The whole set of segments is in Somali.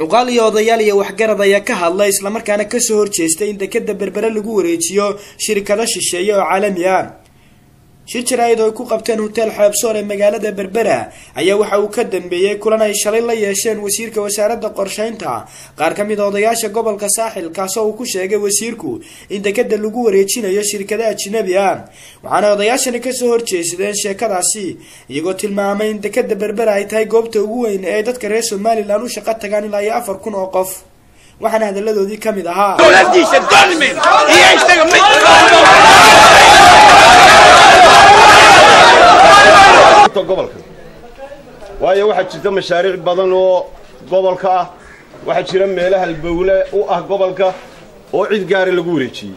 cuqaal iyo odayaal iyo waxgarad ayaa ka hadlay islamarkaana ka soo horjeestay in dekeda berbere lagu wareejiyo shirkado shisheeye oo caalami ah shir jaraa'id oo ay ku qabteen hotel xeebsoor ee magaalada berbera ayaa waxa uu ka dambeeyey kulan ay shalay la yeesheen wasiirka wasaaradda qorsheynta qaar ka mid a odayaasha gobolka saaxil kaasoo uu ku sheegay wasiirku in dekeda lagu wareejinayo shirkado ajnabi ah waxaana odayaashani ka soo horjeesadeen sheekadaasi iyagoo tilmaamay in dekeda berbera ay tahay goobta ugu weyn ee dadka reer somalilan u shaqo tagaan ilaa iyo afar kun oo qof. Waxaana hadaladoodii ka mid ahaa gobolka waayo waxaa jirta mashaariic badan oo gobolka ah. Waxaa jira meelo halbowle u ah gobolka oo cid gaara lagu wareejiyey.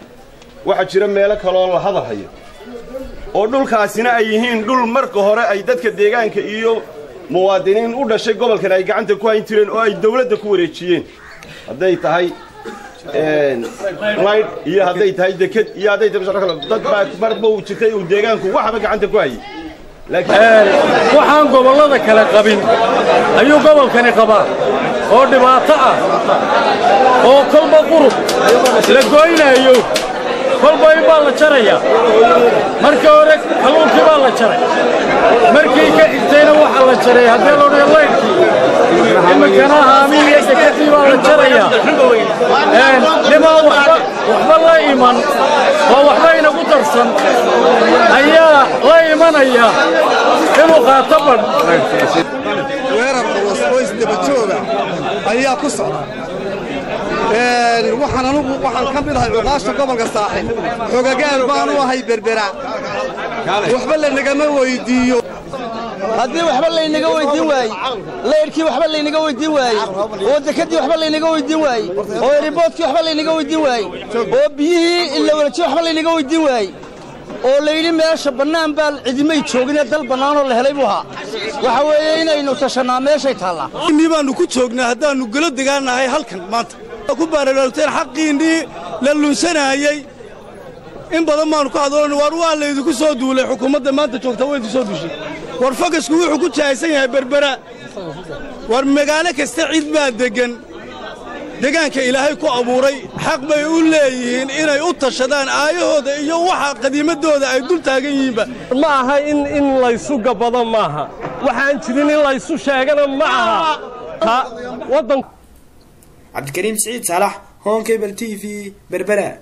Waxaa jira meelo kaleoo la hadal haya oo dhulkaasina ay yihiin dhul marka hore ay dadka deegaanka iyo muwaadiniin u dhashay gobolkan ay gacanta ku hayn jireen oo ay dawladda ku wareejiyeen. Hadday tahay laydh iyo hadday tahay deked iyo hadday tahay dad baa marba uu jirtay uu deegaanku waxba gacanta ku hayay waxaan gobollada kale qabin ayuu gobolkani qabaa oo dhibaato ah oo kolba qurub la goynaayo kolba in baa la jaraya markii hore kalluunkii baa la jaray markii ka xigtayna waxaa la jaray haddii loodhaya laydhkii iminkana haamiin iyo dekadii baa la jaraya imanaya inuu qaato badh weerar culus oo isdabajooga ayaa ku socda. Waxaan anugu waxaan ka mid ahay cuqaasha gobolka saaxib. Xogagaan baanu ahay berbera. Waxba lanagama weyddiiyo haddii waxba laynaga weyddiin waaye laydhkii waxba laynaga weyddiin waaye oo dekadii waxba laynaga weyddiin waaye oo eriboodkii waxba laynaga weyddiin waaye oo biyihii ilawalaji waxba laynaga weyddiin waaye oo layidhi meesha bannaan baa cidimay jooginee dal bannaanoo la helay buu ahaa. Waxa weeye inaynu tashannaa meeshay taallaa. Innii baannu ku joognaa haddaannu gelo degaannahay halkan maanta. Ku baaraloogteen xaqiinnii la lunsanaayey in badan baannu ka hadloon war waa laydinku soo duulay? Xukuumadda maanta joogta waa soo duushay war fakasku wuxuu ku jahaysan yahay berbera. War magaalo kasta cid baa deggan degaanka ilaahay ku abuuray xaq bay u leeyihiin inay u tashadaan aayahooda iyo waxa qadiimaddooda ay dul taagan yihiinba ma aha in laysu gabbado maaha. Waxaan jirin in laysu sheegana ma aha. Cabdikariim siciid saalax honkebel t v berbera